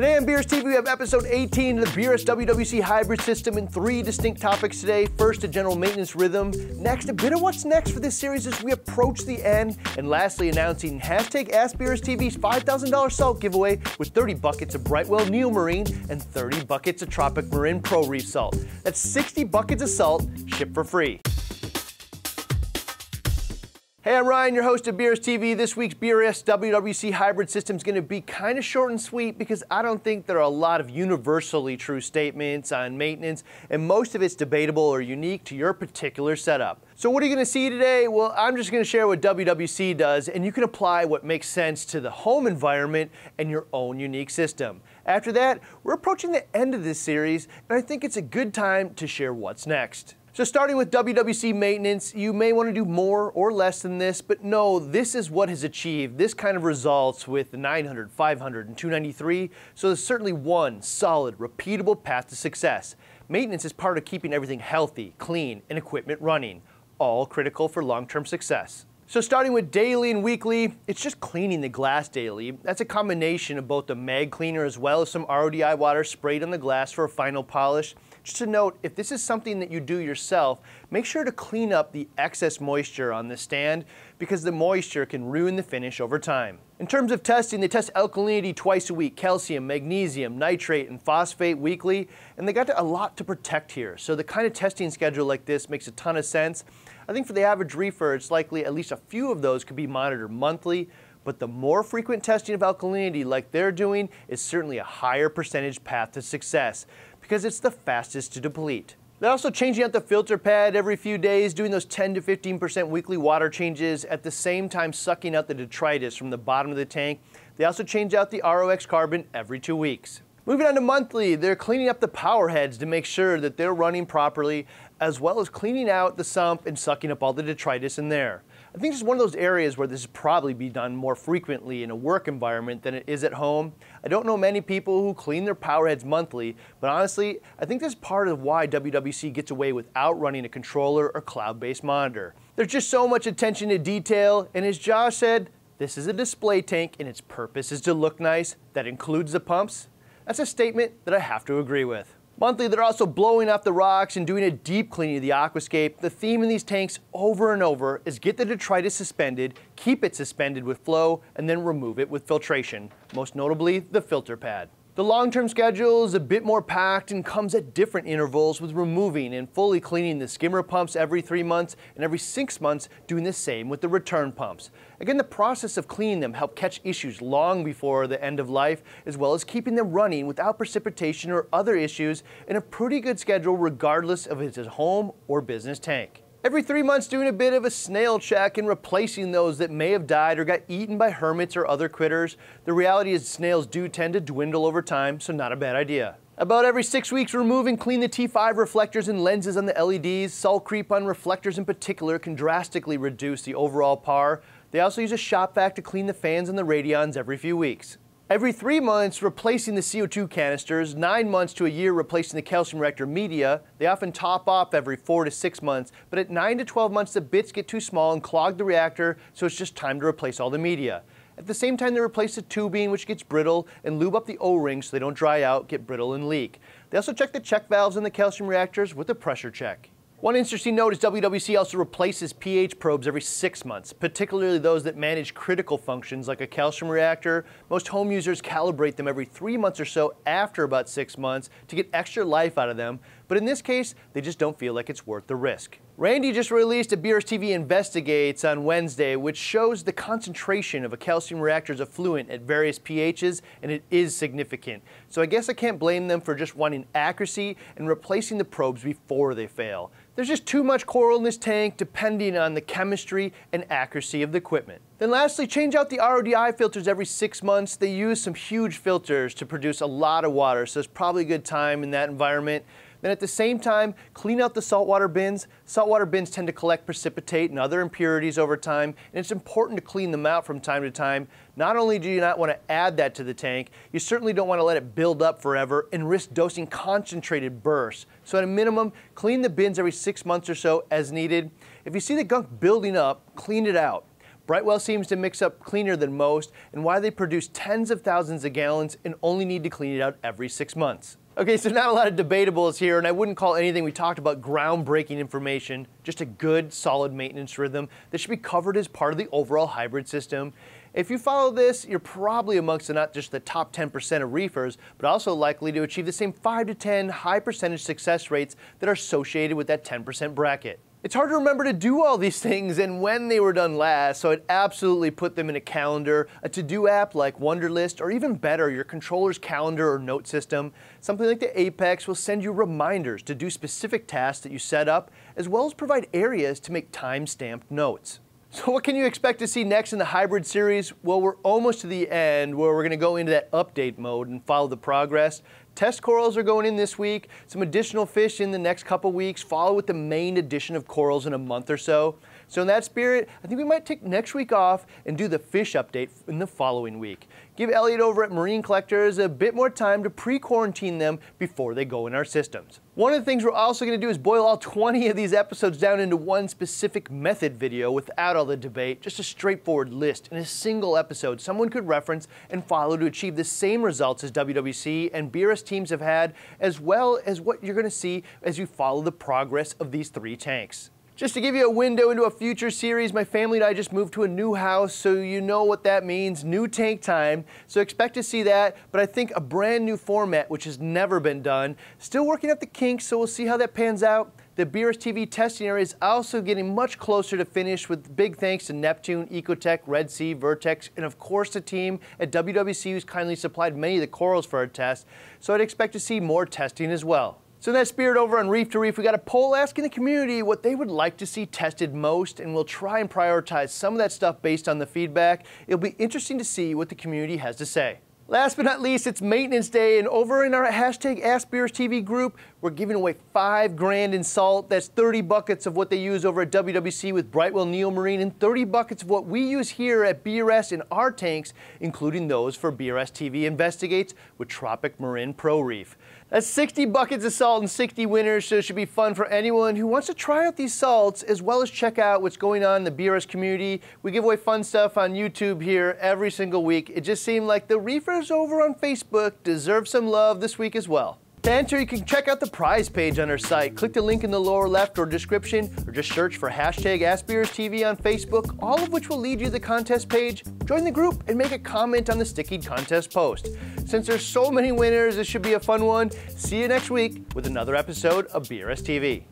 Today on BRS TV, we have episode 18 of the BRS WWC hybrid system in three distinct topics today. First, a general maintenance rhythm. Next, a bit of what's next for this series as we approach the end. And lastly, announcing hashtag Ask BRS TV's $5,000 salt giveaway with 30 buckets of Brightwell Neomarine and 30 buckets of Tropic Marin Pro Reef salt. That's 60 buckets of salt shipped for free. Hey, I'm Ryan, your host of BRS TV. This week's BRS WWC hybrid system is going to be kind of short and sweet because I don't think there are a lot of universally true statements on maintenance, and most of it's debatable or unique to your particular setup. So what are you going to see today? Well, I'm just going to share what WWC does, and you can apply what makes sense to the home environment and your own unique system. After that, we're approaching the end of this series, and I think it's a good time to share what's next. So starting with WWC maintenance, you may want to do more or less than this, but no, this is what has achieved this kind of results with the 900, 500, and 293. So there's certainly one solid, repeatable path to success. Maintenance is part of keeping everything healthy, clean, and equipment running, all critical for long-term success. So starting with daily and weekly, it's just cleaning the glass daily. That's a combination of both the mag cleaner as well as some RODI water sprayed on the glass for a final polish. Just a note, if this is something that you do yourself, make sure to clean up the excess moisture on the stand because the moisture can ruin the finish over time. In terms of testing, they test alkalinity twice a week, calcium, magnesium, nitrate, and phosphate weekly, and they got a lot to protect here. So the kind of testing schedule like this makes a ton of sense. I think for the average reefer, it's likely at least a few of those could be monitored monthly, but the more frequent testing of alkalinity like they're doing is certainly a higher percentage path to success because it's the fastest to deplete. They're also changing out the filter pad every few days, doing those 10 to 15% weekly water changes, at the same time sucking out the detritus from the bottom of the tank. They also change out the ROX carbon every two weeks. Moving on to monthly, they're cleaning up the power heads to make sure that they're running properly, as well as cleaning out the sump and sucking up all the detritus in there. I think this is one of those areas where this should probably be done more frequently in a work environment than it is at home. I don't know many people who clean their power heads monthly, but honestly, I think that's part of why WWC gets away without running a controller or cloud-based monitor. There's just so much attention to detail, and as Josh said, this is a display tank and its purpose is to look nice. That includes the pumps. That's a statement that I have to agree with. Monthly, they're also blowing off the rocks and doing a deep cleaning of the aquascape. The theme in these tanks over and over is get the detritus suspended, keep it suspended with flow, and then remove it with filtration, most notably the filter pad. The long-term schedule is a bit more packed and comes at different intervals with removing and fully cleaning the skimmer pumps every three months and every six months doing the same with the return pumps. Again, the process of cleaning them help catch issues long before the end of life, as well as keeping them running without precipitation or other issues in a pretty good schedule regardless of if it's a home or business tank. Every three months doing a bit of a snail check and replacing those that may have died or got eaten by hermits or other critters. The reality is snails do tend to dwindle over time, so not a bad idea. About every six weeks, remove and clean the T5 reflectors and lenses on the LEDs. Salt creep on reflectors in particular can drastically reduce the overall par. They also use a shop vac to clean the fans and the radions every few weeks. Every three months, replacing the CO2 canisters, nine months to a year replacing the calcium reactor media. They often top off every four to six months, but at nine to 12 months, the bits get too small and clog the reactor, so it's just time to replace all the media. At the same time, they replace the tubing, which gets brittle, and lube up the O-rings so they don't dry out, get brittle, and leak. They also check the check valves in the calcium reactors with a pressure check. One interesting note is WWC also replaces pH probes every six months, particularly those that manage critical functions like a calcium reactor. Most home users calibrate them every three months or so after about six months to get extra life out of them, but in this case, they just don't feel like it's worth the risk. Randy just released a BRS TV Investigates on Wednesday, which shows the concentration of a calcium reactor's effluent at various pHs, and it is significant. So I guess I can't blame them for just wanting accuracy and replacing the probes before they fail. There's just too much coral in this tank depending on the chemistry and accuracy of the equipment. Then lastly, change out the RODI filters every six months. They use some huge filters to produce a lot of water, so it's probably a good time in that environment. Then at the same time, clean out the saltwater bins. Saltwater bins tend to collect precipitate and other impurities over time, and it's important to clean them out from time to time. Not only do you not want to add that to the tank, you certainly don't want to let it build up forever and risk dosing concentrated bursts. So at a minimum, clean the bins every six months or so as needed. If you see the gunk building up, clean it out. Brightwell seems to mix up cleaner than most and why they produce tens of thousands of gallons and only need to clean it out every six months. Okay, so not a lot of debatables here, and I wouldn't call anything we talked about groundbreaking information, just a good, solid maintenance rhythm that should be covered as part of the overall hybrid system. If you follow this, you're probably amongst not just the top 10% of reefers, but also likely to achieve the same 5 to 10 high percentage success rates that are associated with that 10% bracket. It's hard to remember to do all these things and when they were done last, so I'd absolutely put them in a calendar, a to-do app like Wunderlist, or even better, your controller's calendar or note system. Something like the Apex will send you reminders to do specific tasks that you set up, as well as provide areas to make time-stamped notes. So what can you expect to see next in the hybrid series? Well, we're almost to the end where we're going to go into that update mode and follow the progress. Test corals are going in this week, some additional fish in the next couple weeks, follow with the main addition of corals in a month or so. So in that spirit, I think we might take next week off and do the fish update in the following week. Give Elliot over at Marine Collectors a bit more time to pre-quarantine them before they go in our systems. One of the things we're also going to do is boil all 20 of these episodes down into one specific method video without all the debate, just a straightforward list in a single episode someone could reference and follow to achieve the same results as WWC and Teams have had, as well as what you're going to see as you follow the progress of these three tanks. Just to give you a window into a future series, my family and I just moved to a new house, so you know what that means, new tank time. So expect to see that, but I think a brand new format, which has never been done. Still working out the kinks, so we'll see how that pans out. The BRS TV testing area is also getting much closer to finish with big thanks to Neptune, Ecotech, Red Sea, Vertex, and of course the team at WWC who's kindly supplied many of the corals for our test. So I'd expect to see more testing as well. So in that spirit over on Reef to Reef, we got a poll asking the community what they would like to see tested most, and we'll try and prioritize some of that stuff based on the feedback. It'll be interesting to see what the community has to say. Last but not least, it's maintenance day, and over in our hashtag AskBRSTV group, we're giving away five grand in salt. That's 30 buckets of what they use over at WWC with Brightwell Neomarine, and 30 buckets of what we use here at BRS in our tanks, including those for BRS TV Investigates with Tropic Marin Pro Reef. That's 60 buckets of salt and 60 winners, so it should be fun for anyone who wants to try out these salts as well as check out what's going on in the BRS community. We give away fun stuff on YouTube here every single week. It just seemed like the reefers over on Facebook deserve some love this week as well. To enter, you can check out the prize page on our site. Click the link in the lower left or description, or just search for hashtag AskBRSTV on Facebook, all of which will lead you to the contest page. Join the group and make a comment on the sticky contest post. Since there's so many winners, this should be a fun one. See you next week with another episode of BRS TV.